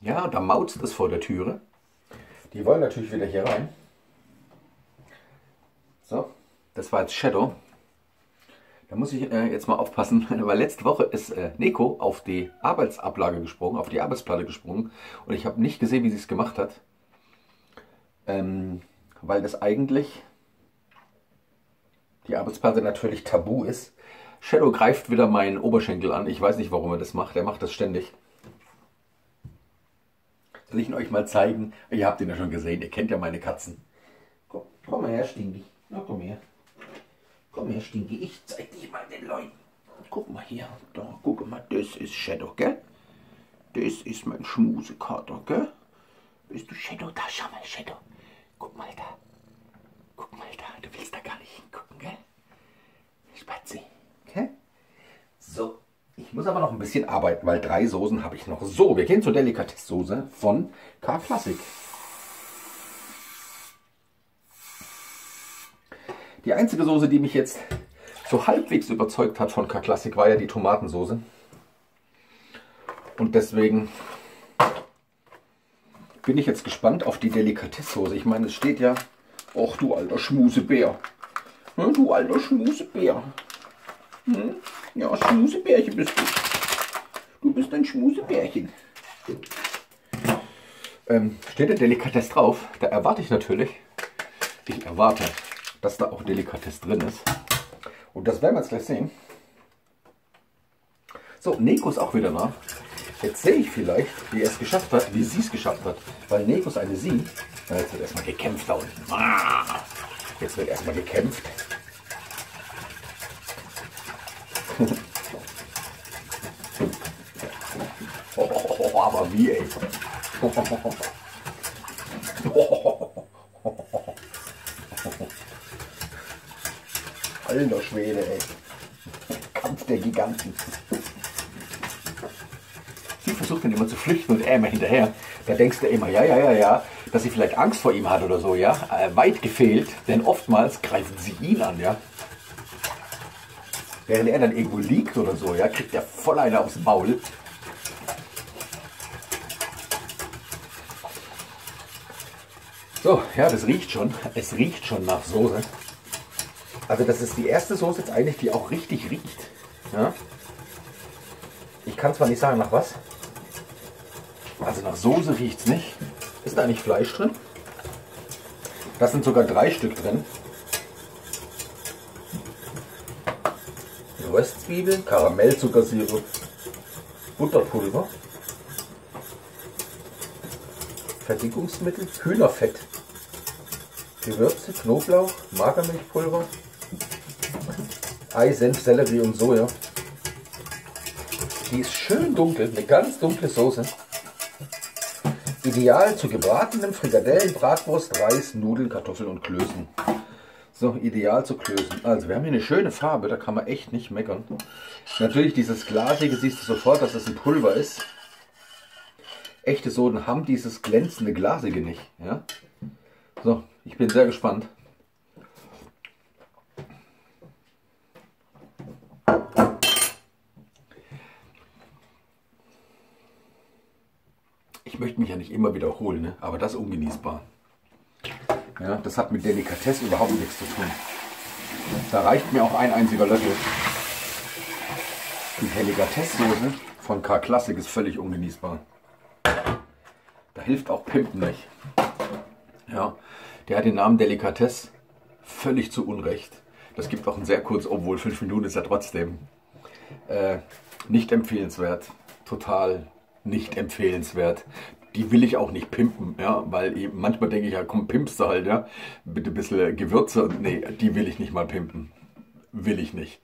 Ja, da mautzt es vor der Türe. Die wollen natürlich wieder hier rein. So, das war jetzt Shadow. Da muss ich äh, jetzt mal aufpassen, weil letzte Woche ist äh, Neko auf die Arbeitsablage gesprungen, auf die Arbeitsplatte gesprungen und ich habe nicht gesehen, wie sie es gemacht hat. Ähm, weil das eigentlich die Arbeitsplatte natürlich tabu ist. Shadow greift wieder meinen Oberschenkel an. Ich weiß nicht, warum er das macht. Er macht das ständig. Soll ich ihn euch mal zeigen? Ihr habt ihn ja schon gesehen. Ihr kennt ja meine Katzen. Komm, komm her, Stinky. Na, komm her. Komm her, Stinky. Ich zeig dich mal den Leuten. Guck mal hier. Da, guck mal. Das ist Shadow, gell? Das ist mein Schmusekater, gell? Bist du Shadow? Da, schau mal, Shadow. Guck mal da. Guck mal da. Du willst da gar nicht hingucken, gell? Spazi. Okay? So, ich muss aber noch ein bisschen arbeiten, weil drei Soßen habe ich noch. So, wir gehen zur Delikatesssoße von K Classic. Die einzige Soße, die mich jetzt so halbwegs überzeugt hat von K Classic, war ja die Tomatensoße. Und deswegen bin ich jetzt gespannt auf die Delikatesssoße. Ich meine, es steht ja, ach du alter Schmusebär. Hm, du alter Schmusebär. Hm? Ja, Schmusebärchen bist du. Du bist ein Schmusebärchen. Ähm, steht der Delikatess drauf? Da erwarte ich natürlich, ich erwarte, dass da auch Delikatess drin ist. Und das werden wir jetzt gleich sehen. So, Neko ist auch wieder da. Jetzt sehe ich vielleicht, wie er es geschafft hat, wie sie es geschafft hat. Weil Neko ist eine sie. Jetzt wird erstmal gekämpft da unten. Ah, jetzt wird erstmal gekämpft. Oh, aber wie, ey. Alter Schwede, ey. Kampf der Giganten. Sie versucht dann immer zu flüchten und er immer hinterher. Da denkst du immer, ja, ja, ja, ja, dass sie vielleicht Angst vor ihm hat oder so, ja. Äh, weit gefehlt, denn oftmals greifen sie ihn an, ja. Während er dann irgendwo liegt oder so, ja, kriegt er voll eine aufs Maul. So, ja, das riecht schon. Es riecht schon nach Soße. Also das ist die erste Soße jetzt eigentlich, die auch richtig riecht. Ja? Ich kann zwar nicht sagen nach was. Also nach Soße riecht es nicht. Ist da nicht Fleisch drin? Das sind sogar drei Stück drin. Röstzwiebeln, Karamellzuckersirup, Butterpulver, Verdickungsmittel, Hühnerfett, Gewürze, Knoblauch, Magermilchpulver, Ei, Senf, Sellerie und Soja. Die ist schön dunkel, eine ganz dunkle Soße. Ideal zu gebratenem Frikadellen, Bratwurst, Reis, Nudeln, Kartoffeln und Klößen. So, ideal zu klößen. Also, wir haben hier eine schöne Farbe, da kann man echt nicht meckern. Natürlich, dieses Glasige siehst du sofort, dass das ein Pulver ist. Echte Soden haben dieses glänzende Glasige nicht. Ja? So, ich bin sehr gespannt. Ich möchte mich ja nicht immer wiederholen, ne? aber das ungenießbar. Ja, das hat mit Delikatesse überhaupt nichts zu tun. Da reicht mir auch ein einziger Löffel. Die Delikatesssoße von K Classic ist völlig ungenießbar. Da hilft auch Pimpen nicht. Ja, der hat den Namen Delikatesse völlig zu Unrecht. Das gibt auch ein sehr kurz, obwohl fünf Minuten ist ja trotzdem äh, nicht empfehlenswert. Total nicht empfehlenswert die will ich auch nicht pimpen, ja, weil eben manchmal denke ich, ja komm, pimpst du halt, ja, bitte ein bisschen Gewürze, nee, die will ich nicht mal pimpen, will ich nicht.